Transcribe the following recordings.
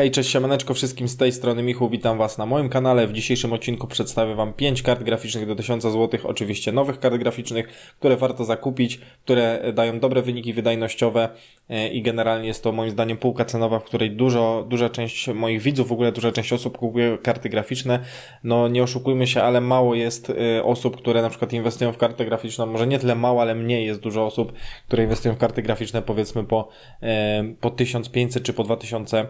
Hej, cześć siemaneczko wszystkim z tej strony Michu, witam Was na moim kanale. W dzisiejszym odcinku przedstawię Wam 5 kart graficznych do 1000 zł, oczywiście nowych kart graficznych, które warto zakupić, które dają dobre wyniki wydajnościowe e, i generalnie jest to moim zdaniem półka cenowa, w której dużo, duża część moich widzów, w ogóle duża część osób kupuje karty graficzne. No nie oszukujmy się, ale mało jest e, osób, które na przykład inwestują w kartę graficzną, może nie tyle mało, ale mniej jest dużo osób, które inwestują w karty graficzne powiedzmy po, e, po 1500 czy po 2000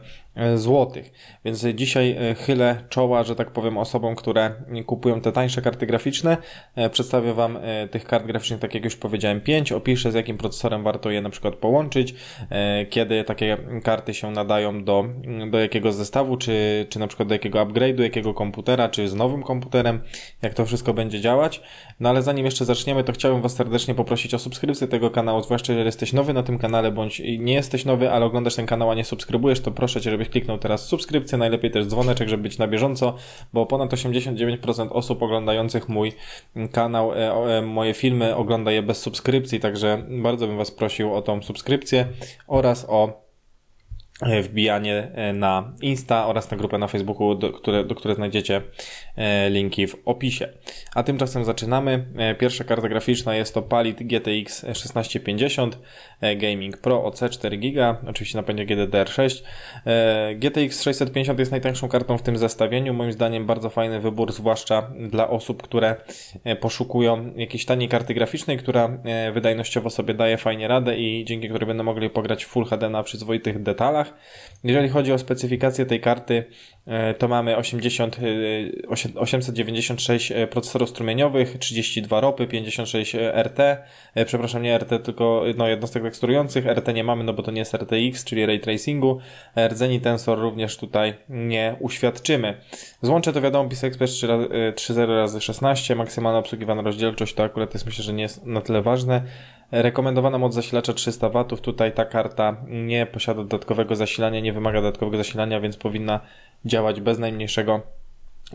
złotych. Więc dzisiaj e, chylę czoła, że tak powiem, osobom, które kupują te tańsze karty graficzne. E, przedstawię Wam e, tych kart graficznych, tak jak już powiedziałem, 5. Opiszę z jakim procesorem warto je na przykład połączyć, kiedy takie karty się nadają do, do jakiego zestawu, czy, czy na przykład do jakiego upgrade'u, jakiego komputera, czy z nowym komputerem, jak to wszystko będzie działać. No ale zanim jeszcze zaczniemy, to chciałbym Was serdecznie poprosić o subskrypcję tego kanału, zwłaszcza jeżeli jesteś nowy na tym kanale, bądź nie jesteś nowy, ale oglądasz ten kanał, a nie subskrybujesz, to proszę Cię, żebyś kliknął teraz subskrypcję, najlepiej też dzwoneczek, żeby być na bieżąco, bo ponad 89% osób oglądających mój kanał, e, e, moje filmy ogląda je bez subskrypcji, także bardzo bym Was prosił o tą subskrypcję oraz o wbijanie e, na Insta oraz na grupę na Facebooku, do, które, do której znajdziecie e, linki w opisie. A tymczasem zaczynamy. Pierwsza karta graficzna jest to Palit GTX 1650 Gaming Pro OC 4 GB, oczywiście napędzie GDDR6. GTX 650 jest najtańszą kartą w tym zestawieniu. Moim zdaniem bardzo fajny wybór, zwłaszcza dla osób, które poszukują jakiejś taniej karty graficznej, która wydajnościowo sobie daje fajnie radę i dzięki której będą mogli pograć Full HD na przyzwoitych detalach. Jeżeli chodzi o specyfikację tej karty, e, to mamy 80, 896 e, e, procesorów strumieniowych, 32 ropy, 56 RT, przepraszam, nie RT, tylko no, jednostek teksturujących, RT nie mamy, no bo to nie jest RTX, czyli ray tracingu, rdzeni tensor również tutaj nie uświadczymy. Złącze to wiadomo PCI Express 3.0 razy 16 maksymalna obsługiwana rozdzielczość to akurat jest myślę, że nie jest na tyle ważne. Rekomendowana moc zasilacza 300 W. Tutaj ta karta nie posiada dodatkowego zasilania, nie wymaga dodatkowego zasilania, więc powinna działać bez najmniejszego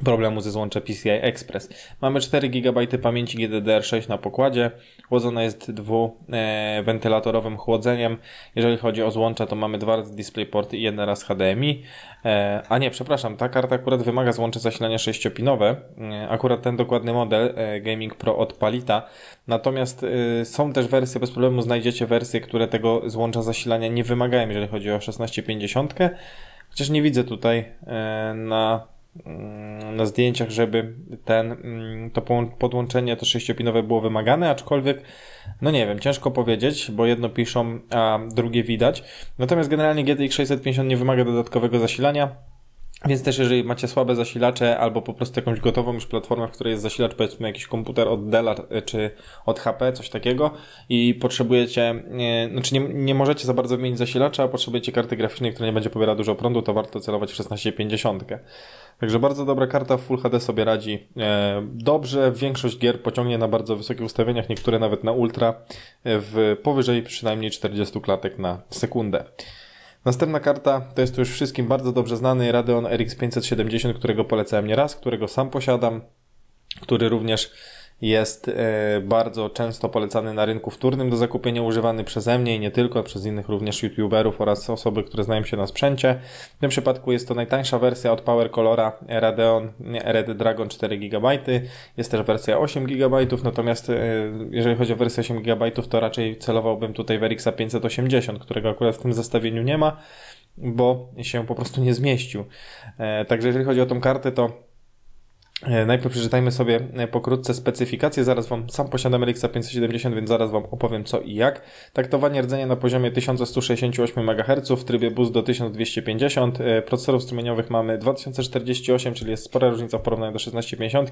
problemu ze złącza PCI Express. Mamy 4 GB pamięci GDDR6 na pokładzie, chłodzona jest dwuwentylatorowym chłodzeniem. Jeżeli chodzi o złącza, to mamy dwa razy DisplayPort i jeden raz HDMI. E, a nie, przepraszam, ta karta akurat wymaga złącza zasilania 6-pinowe. E, akurat ten dokładny model e, Gaming Pro od Palita. Natomiast są też wersje, bez problemu znajdziecie wersje, które tego złącza zasilania nie wymagają, jeżeli chodzi o 1650. Chociaż nie widzę tutaj na na zdjęciach, żeby ten, mm, to podłączenie to sześciopinowe było wymagane, aczkolwiek, no nie wiem, ciężko powiedzieć, bo jedno piszą, a drugie widać. Natomiast generalnie GTX 650 nie wymaga dodatkowego zasilania. Więc też jeżeli macie słabe zasilacze albo po prostu jakąś gotową już platformę, w której jest zasilacz, powiedzmy jakiś komputer od Della e, czy od HP, coś takiego i potrzebujecie, nie, znaczy nie, nie możecie za bardzo wymienić zasilacza, a potrzebujecie karty graficznej, która nie będzie pobierała dużo prądu, to warto celować w 1650. Także bardzo dobra karta w Full HD sobie radzi e, dobrze. Większość gier pociągnie na bardzo wysokich ustawieniach, niektóre nawet na ultra e, w powyżej przynajmniej 40 klatek na sekundę. Następna karta to jest już wszystkim bardzo dobrze znany Radeon RX 570, którego polecałem nieraz, którego sam posiadam, który również jest e, bardzo często polecany na rynku wtórnym do zakupienia, używany przeze mnie i nie tylko, przez innych również youtuberów oraz osoby, które znają się na sprzęcie. W tym przypadku jest to najtańsza wersja od Power Colora Radeon Red Dragon 4 GB. Jest też wersja 8 GB, natomiast e, jeżeli chodzi o wersję 8 GB, to raczej celowałbym tutaj w RX 580, którego akurat w tym zestawieniu nie ma, bo się po prostu nie zmieścił. E, także jeżeli chodzi o tą kartę, to najpierw przeczytajmy sobie e, pokrótce specyfikację. Zaraz Wam sam posiadam RX 570, więc zaraz Wam opowiem co i jak. Taktowanie rdzenia na poziomie 1168 MHz w trybie boost do 1250. E, procesorów strumieniowych mamy 2048, czyli jest spora różnica w porównaniu do 1650.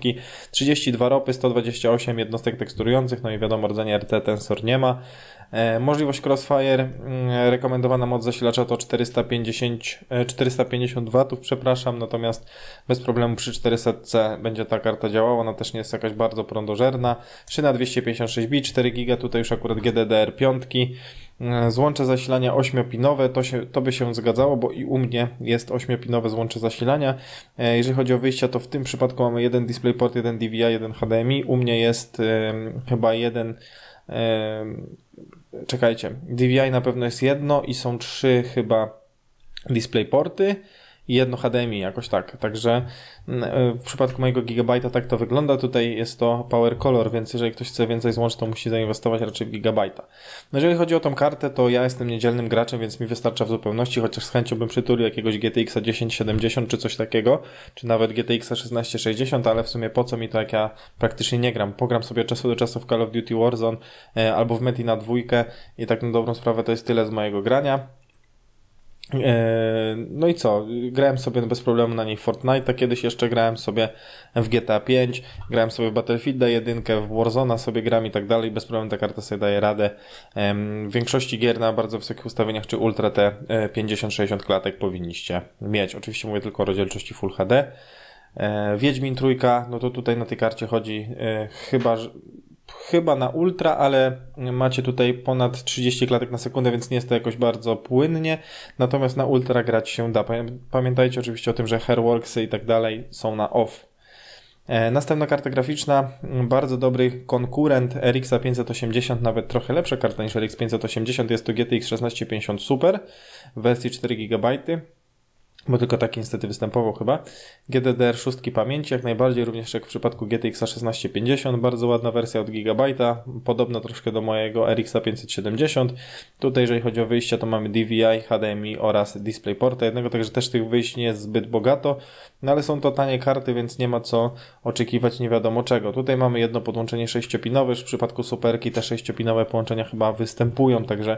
32 ropy, 128 jednostek teksturujących, no i wiadomo rdzenia RT tensor nie ma. Możliwość Crossfire, mm, rekomendowana moc zasilacza to 450, 450 W, przepraszam, natomiast bez problemu przy 400C będzie ta karta działała, ona też nie jest jakaś bardzo prądożerna. Szyna 256 bit, 4 GB, tutaj już akurat GDDR5. E, złącze zasilania 8-pinowe, to, się, to by się zgadzało, bo i u mnie jest 8-pinowe złącze zasilania. E, jeżeli chodzi o wyjścia, to w tym przypadku mamy jeden DisplayPort, jeden DVI, jeden HDMI. U mnie jest chyba jeden czekajcie, DVI na pewno jest jedno i są trzy chyba DisplayPorty i jedno HDMI, jakoś tak. Także mm, e, w przypadku mojego Gigabajta tak to wygląda. Tutaj jest to Power Color, więc jeżeli ktoś chce więcej złączyć, to musi zainwestować raczej w Gigabajta. No jeżeli chodzi o tą kartę, to ja jestem niedzielnym graczem, więc mi wystarcza w zupełności, chociaż z chęcią bym przytulił jakiegoś GTX 1070 czy coś takiego, czy nawet GTX 1660, ale w sumie po co mi to, jak ja praktycznie nie gram. Pogram sobie czasu do czasu w Call of Duty Warzone e, albo w Meti na dwójkę i tak na dobrą sprawę to jest tyle z mojego grania. E, no i co? Grałem sobie bez problemu na niej Fortnite, kiedyś jeszcze grałem sobie w GTA 5, grałem sobie w Battlefield 1, w Warzone sobie gram i tak dalej, bez problemu ta karta sobie daje radę. W większości gier na bardzo wysokich ustawieniach czy Ultra te 50-60 klatek powinniście mieć. Oczywiście mówię tylko o rozdzielczości Full HD. E, Wiedźmin trójka, no to tutaj na tej karcie chodzi e, chyba, chyba na ultra, ale macie tutaj ponad 30 klatek na sekundę, więc nie jest to jakoś bardzo płynnie. Natomiast na ultra grać się da. Pamiętajcie oczywiście o tym, że Hairworksy i tak dalej są na off. E, następna karta graficzna, bardzo dobry konkurent RX 580, nawet trochę lepsza karta niż RX 580, jest to GTX 1650 Super w wersji 4 GB bo tylko taki niestety występował chyba. GDDR6 pamięci, jak najbardziej, również jak w przypadku GTX 1650, bardzo ładna wersja od Gigabajta, podobna troszkę do mojego RX 570. Tutaj jeżeli chodzi o wyjścia, to mamy DVI, HDMI oraz DisplayPorta jednego, także też tych wyjść nie jest zbyt bogato, no ale są to tanie karty, więc nie ma co oczekiwać nie wiadomo czego. Tutaj mamy jedno podłączenie 6-pinowe, w przypadku Superki te 6-pinowe połączenia chyba występują, także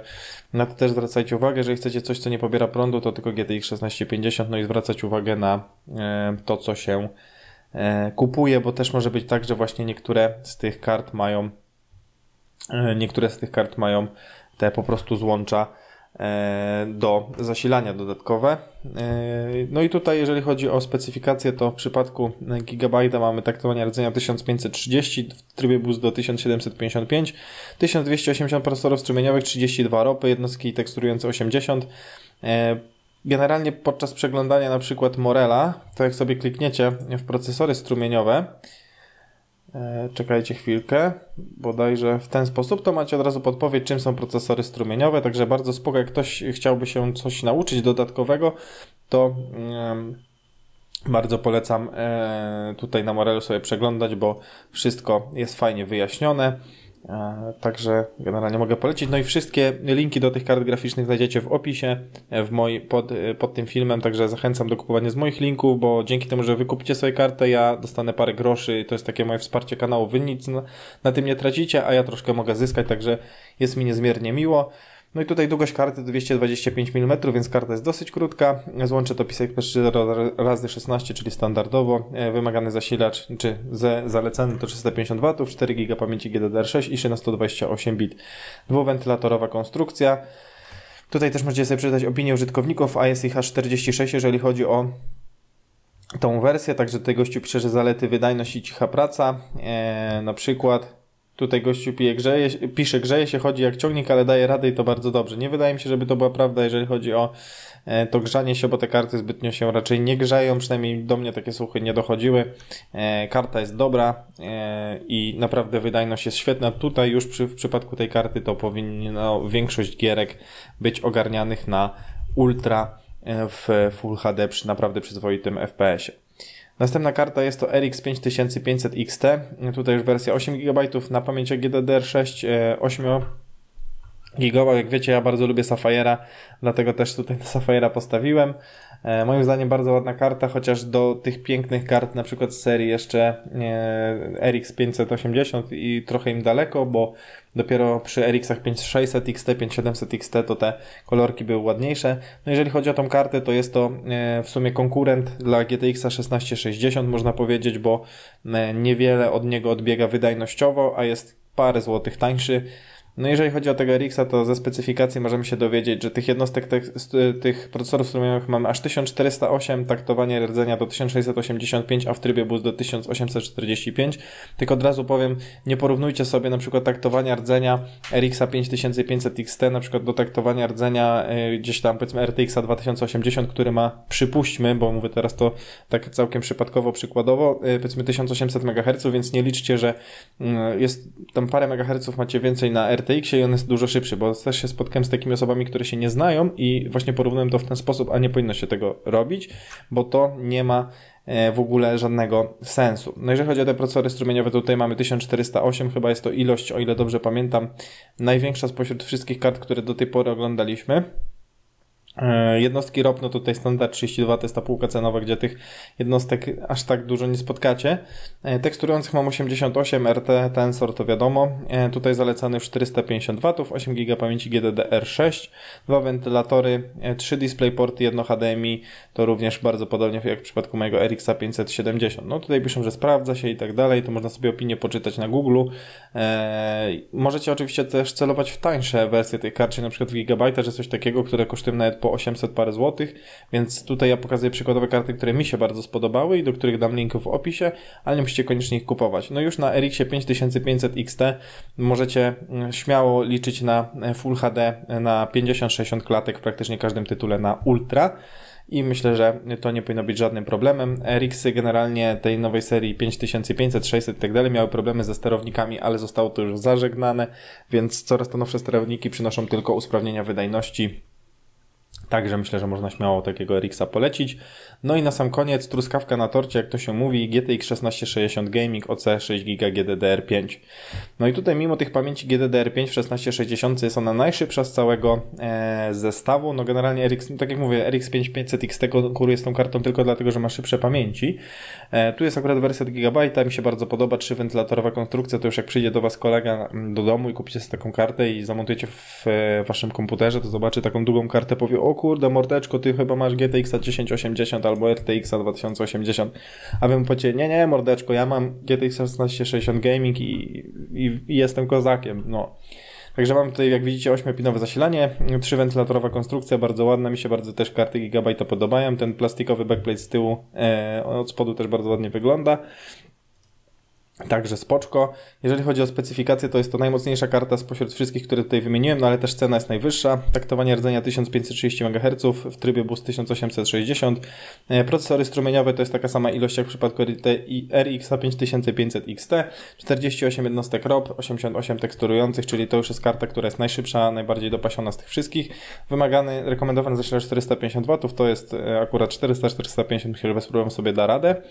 na to też zwracajcie uwagę, jeżeli chcecie coś, co nie pobiera prądu, to tylko GTX 1650 no i zwracać uwagę na e, to, co się e, kupuje, bo też może być tak, że właśnie niektóre z tych kart mają e, niektóre z tych kart mają te po prostu złącza do zasilania dodatkowe. No i tutaj, jeżeli chodzi o specyfikację, to w przypadku Gigabyte mamy taktowanie rdzenia 1530 w trybie boost do 1755, 1280 procesorów strumieniowych, 32 ropy, jednostki teksturujące 80, Generalnie podczas przeglądania na przykład Morela, to jak sobie klikniecie w procesory strumieniowe, e, czekajcie chwilkę, bodajże w ten sposób, to macie od razu podpowiedź, czym są procesory strumieniowe, także bardzo spoko, jak ktoś chciałby się coś nauczyć dodatkowego, to bardzo polecam e, tutaj na Morelu sobie przeglądać, bo wszystko jest fajnie wyjaśnione. E, także generalnie mogę polecić. No i wszystkie linki do tych kart graficznych znajdziecie w opisie e, w moj, pod, e, pod tym filmem, także zachęcam do kupowania z moich linków, bo dzięki temu, że wy kupicie sobie kartę, ja dostanę parę groszy, to jest takie moje wsparcie kanału, wy nic na, na tym nie tracicie, a ja troszkę mogę zyskać, także jest mi niezmiernie miło. No i tutaj długość karty to 225 mm, więc karta jest dosyć krótka. Złącze to Express 4 razy 16, czyli standardowo. E, wymagany zasilacz, czy zalecany to 350 W, 4 GB pamięci GDDR6 i 128 bit. Dwuwentylatorowa konstrukcja. Tutaj też możecie sobie przeczytać opinię użytkowników ASIH 46, jeżeli chodzi o tą wersję. Także tutaj gościu pisze, że zalety wydajność i cicha praca. Eee, na przykład Tutaj gościu pije, grzeje, pisze, grzeje się, chodzi jak ciągnik, ale daje radę i to bardzo dobrze. Nie wydaje mi się, żeby to była prawda, jeżeli chodzi o e, to grzanie się, bo te karty zbytnio się raczej nie grzeją, przynajmniej do mnie takie słuchy nie dochodziły. E, karta jest dobra e, i naprawdę wydajność jest świetna. Tutaj już przy, w przypadku tej karty to powinno większość gierek być ogarnianych na ultra w Full HD przy naprawdę przyzwoitym FPS-ie. Następna karta jest to RX 5500 XT. Tutaj już wersja 8 GB na pamięci GDDR6, 8 gigowa. Jak wiecie, ja bardzo lubię Safire'a, dlatego też tutaj na postawiłem. E, moim zdaniem bardzo ładna karta, chociaż do tych pięknych kart, na przykład z serii jeszcze e, RX 580 i trochę im daleko, bo dopiero przy RX-ach 5600 XT, 5700 XT to te kolorki były ładniejsze. No jeżeli chodzi o tą kartę, to jest to e, w sumie konkurent dla GTX 1660, można powiedzieć, bo niewiele od niego odbiega wydajnościowo, a jest parę złotych tańszy. No jeżeli chodzi o tego RX-a, to ze specyfikacji możemy się dowiedzieć, że tych jednostek tych, procesorów strumieniowych mamy aż 1408, taktowanie rdzenia do 1685, a w trybie boost do 1845. Tylko od razu powiem, nie porównujcie sobie na przykład taktowania rdzenia RX-a 5500 XT na przykład do taktowania rdzenia y, gdzieś tam powiedzmy RTX-a 2080, który ma, przypuśćmy, bo mówię teraz to tak całkiem przypadkowo, przykładowo, y, powiedzmy 1800 MHz, więc nie liczcie, że y, jest tam parę MHz macie więcej na RTX RTX i on jest dużo szybszy, bo też się spotkałem z takimi osobami, które się nie znają i właśnie porównują to w ten sposób, a nie powinno się tego robić, bo to nie ma e, w ogóle żadnego sensu. No jeżeli chodzi o te procesory strumieniowe, tutaj mamy 1408, chyba jest to ilość, o ile dobrze pamiętam, największa spośród wszystkich kart, które do tej pory oglądaliśmy. E, jednostki ROP, no tutaj standard 32 to jest ta półka cenowa, gdzie tych jednostek aż tak dużo nie spotkacie. E, teksturujących mam 88, RT Tensor to wiadomo. E, tutaj zalecany już 450 W, 8 GB pamięci GDDR6, dwa wentylatory, 3 DisplayPorty, jedno HDMI, to również bardzo podobnie jak w przypadku mojego RX 570. No tutaj piszą, że sprawdza się i tak dalej, to można sobie opinię poczytać na Google. Możecie oczywiście też celować w tańsze wersje tej karty, na przykład w Gigabyte, że coś takiego, które kosztują nawet po 800 parę złotych, więc tutaj ja pokazuję przykładowe karty, które mi się bardzo spodobały i do których dam link w opisie, ale nie musicie koniecznie ich kupować. No już na RX 5500 XT możecie mm, śmiało liczyć na Full HD na 50-60 klatek w praktycznie każdym tytule na Ultra i myślę, że to nie powinno być żadnym problemem. RX-y generalnie tej nowej serii 5500, 600 i tak dalej miały problemy ze sterownikami, ale zostało to już zażegnane, więc coraz to nowsze sterowniki przynoszą tylko usprawnienia wydajności Także myślę, że można śmiało takiego RX-a polecić. No i na sam koniec truskawka na torcie, jak to się mówi, GTX 1660 Gaming OC 6 GB GDDR5. No i tutaj mimo tych pamięci GDDR5 w 1660 jest ona najszybsza z całego e, zestawu. No generalnie RX, tak jak mówię, RX 5500 XT konkuruje z tą kartą tylko dlatego, że ma szybsze pamięci. E, tu jest akurat wersja GB, mi się bardzo podoba, trzy wentylatorowa konstrukcja, to już jak przyjdzie do Was kolega mm, do domu i kupicie sobie taką kartę i zamontujecie w e, Waszym komputerze, to zobaczy taką długą kartę, powie, o kurde mordeczko, Ty chyba masz GTX 1080 albo RTX 2080, a wy mu powiecie, nie, nie, mordeczko, ja mam GTX 1660 Gaming i, i, i jestem kozakiem, no. Także mam tutaj, jak widzicie, 8-pinowe zasilanie, trzy wentylatorowa konstrukcja, bardzo ładna, mi się bardzo też karty Gigabyte podobają, ten plastikowy backplate z tyłu e, od spodu też bardzo ładnie wygląda. Także spoczko. Jeżeli chodzi o specyfikację, to jest to najmocniejsza karta spośród wszystkich, które tutaj wymieniłem, no ale też cena jest najwyższa. Taktowanie rdzenia 1530 MHz w trybie boost 1860. E, procesory strumieniowe to jest taka sama ilość jak w przypadku RX 5500 XT. 48 jednostek ROP, 88 teksturujących, czyli to już jest karta, która jest najszybsza, najbardziej dopasiona z tych wszystkich. Wymagany, rekomendowany zasilacz 450 W, to jest e, akurat 400-450, myślę, że bez problemu sobie da radę.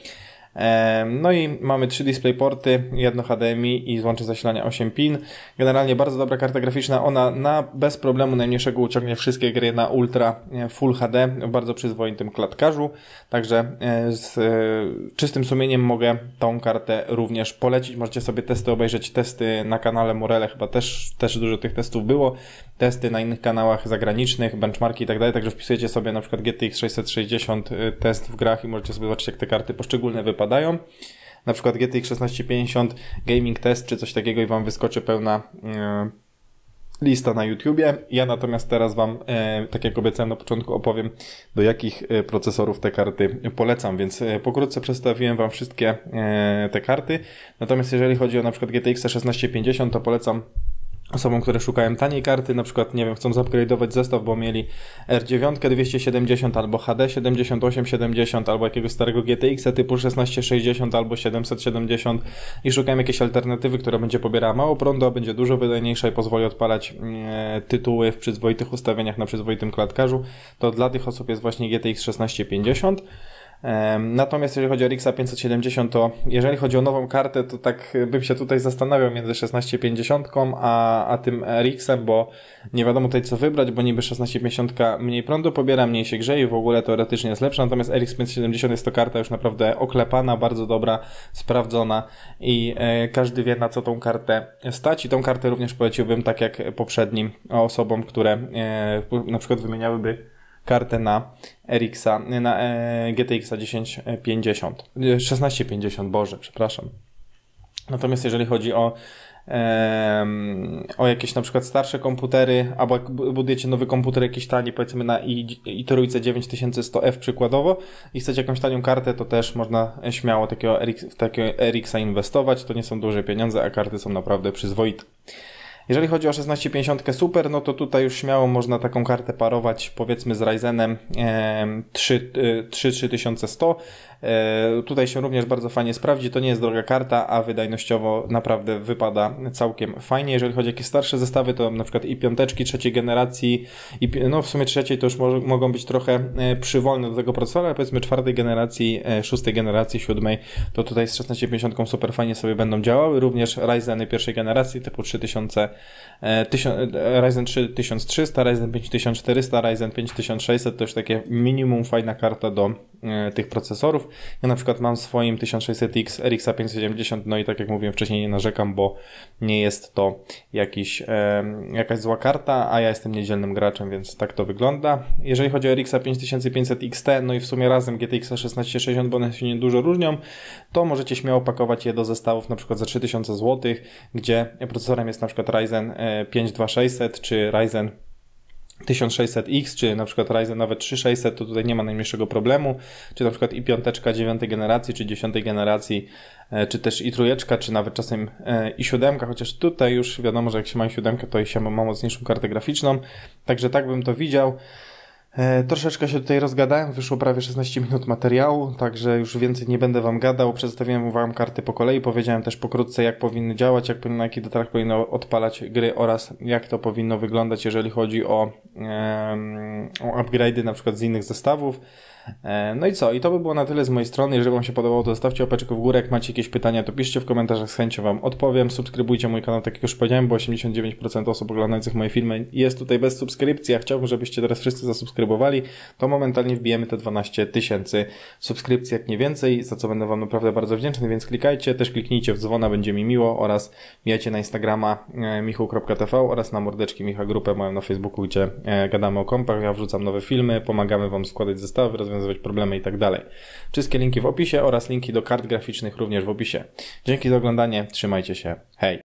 No i mamy trzy DisplayPorty, jedno HDMI i złącze zasilania 8 pin. Generalnie bardzo dobra karta graficzna. Ona na bez problemu najmniejszego uciągnie wszystkie gry na Ultra e, Full HD w bardzo przyzwoitym klatkarzu. Także e, z e, czystym sumieniem mogę tą kartę również polecić. Możecie sobie testy obejrzeć, testy na kanale Morele, chyba też, też dużo tych testów było. Testy na innych kanałach zagranicznych, benchmarki i tak dalej. Także wpisujecie sobie na przykład GTX 660 test w grach i możecie sobie zobaczyć jak te karty poszczególne wypadają wypadają. Na przykład GTX 1650 Gaming Test czy coś takiego i Wam wyskoczy pełna e, lista na YouTubie. Ja natomiast teraz Wam, e, tak jak obiecałem na początku, opowiem do jakich e, procesorów te karty polecam, więc pokrótce przedstawiłem Wam wszystkie te karty. Natomiast jeżeli chodzi o na przykład GTX 1650, to polecam osobom, które szukają taniej karty, na przykład, nie wiem, chcą zupgrade'ować zestaw, bo mieli R9 270 albo HD 7870 albo jakiegoś starego GTX typu 1660 albo 770 i szukają jakiejś alternatywy, która będzie pobierała mało prądu, a będzie dużo wydajniejsza i pozwoli odpalać e, tytuły w przyzwoitych ustawieniach na przyzwoitym klatkarzu, to dla tych osób jest właśnie GTX 1650. Natomiast jeżeli chodzi o RX 570, to jeżeli chodzi o nową kartę, to tak bym się tutaj zastanawiał między 1650 a, a tym RX-em, bo nie wiadomo tutaj co wybrać, bo niby 1650 mniej prądu pobiera, mniej się grzeje, w ogóle teoretycznie jest lepsza, natomiast RX 570 jest to karta już naprawdę oklepana, bardzo dobra, sprawdzona i e, każdy wie na co tą kartę stać. I tą kartę również poleciłbym tak jak poprzednim osobom, które e, na przykład wymieniałyby kartę na RX-a, na e, GTX 1050, 1650, Boże, przepraszam. Natomiast jeżeli chodzi o o jakieś na przykład starsze komputery, albo jak budujecie nowy komputer jakiś tani, powiedzmy na i, i trójce 9100F przykładowo i chcecie jakąś tanią kartę, to też można śmiało takiego w takiego RX-a inwestować. To nie są duże pieniądze, a karty są naprawdę przyzwoite. Jeżeli chodzi o 1650 Super, no to tutaj już śmiało można taką kartę parować powiedzmy z Ryzenem 3, 3 3100. Tutaj się również bardzo fajnie sprawdzi. To nie jest droga karta, a wydajnościowo naprawdę wypada całkiem fajnie. Jeżeli chodzi o jakieś starsze zestawy, to na przykład i piąteczki trzeciej generacji, i no w sumie trzeciej to już mogą być trochę e, przywolne do tego procesora, ale powiedzmy czwartej generacji, e, szóstej generacji, siódmej, to tutaj z 1650 super fajnie sobie będą działały. Również Ryzeny pierwszej generacji typu 3000, 1000, e, Ryzen 3 1300, Ryzen 5400, Ryzen 5600 to już takie minimum fajna karta do tych procesorów. Ja na przykład mam swoim 1600X RX 570, no i tak jak mówiłem wcześniej, nie narzekam, bo nie jest to jakiś, e, jakaś zła karta, a ja jestem niedzielnym graczem, więc tak to wygląda. Jeżeli chodzi o RX 5500 XT, no i w sumie razem GTX 1660, bo one się nie dużo różnią, to możecie śmiało pakować je do zestawów na przykład za 3000 zł, gdzie procesorem jest na przykład Ryzen 52600 e, czy Ryzen 1600X, czy na przykład Ryzen nawet 3600, to tutaj nie ma najmniejszego problemu, czy na przykład i piąteczka dziewiątej generacji, czy dziesiątej generacji, e, czy też i trójeczka, czy nawet czasem e, i siódemka, chociaż tutaj już wiadomo, że jak się ma i siódemkę, to i się ma mocniejszą kartę graficzną, także tak bym to widział. E, troszeczkę się tutaj rozgadałem, wyszło prawie 16 minut materiału, także już więcej nie będę Wam gadał. Przedstawiłem Wam karty po kolei, powiedziałem też pokrótce, jak powinny działać, jak, na jakich detalach powinno odpalać gry oraz jak to powinno wyglądać, jeżeli chodzi o, um, o upgrade'y na przykład z innych zestawów. E, no i co? I to by było na tyle z mojej strony. Jeżeli Wam się podobało, to zostawcie opeczkę w górę. Jak macie jakieś pytania, to piszcie w komentarzach, z chęcią Wam odpowiem. Subskrybujcie mój kanał, tak jak już powiedziałem, bo 89% osób oglądających moje filmy jest tutaj bez subskrypcji. Ja chciałbym, żebyście teraz wszyscy zasubskrybowali. To momentalnie wbijemy te 12 tysięcy subskrypcji, jak nie więcej, za co będę Wam naprawdę bardzo wdzięczny, więc klikajcie, też kliknijcie w dzwona, będzie mi miło oraz mijajcie na Instagrama e, michu.tv oraz na mordeczki Micha Grupę moją na Facebooku, gdzie e, gadamy o kompach, ja wrzucam nowe filmy, pomagamy Wam składać zestawy, rozwiązywać problemy i tak dalej. Wszystkie linki w opisie oraz linki do kart graficznych również w opisie. Dzięki za oglądanie, trzymajcie się, hej!